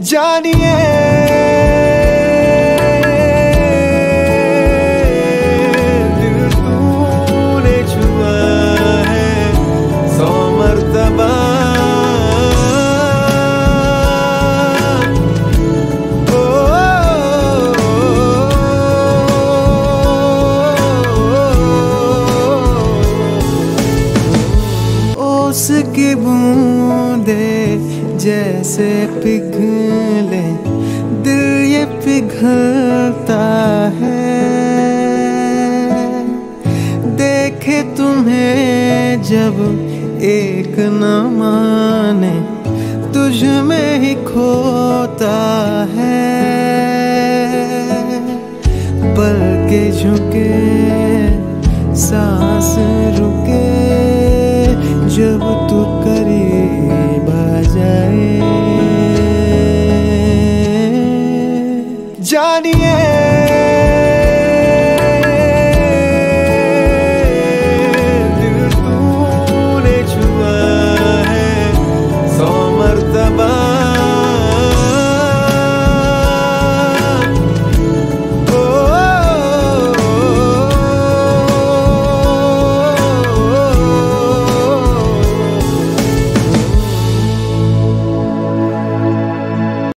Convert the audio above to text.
जानिए दिल तूने छुआ है सौ मर्तबा ओस की बूंदे जैसे पिघले, दिल ये पिघलता है। देखे तुम्हें जब एक न माने, तुझ में ही खोता है। पल के झुके, सांस रुके जानिए।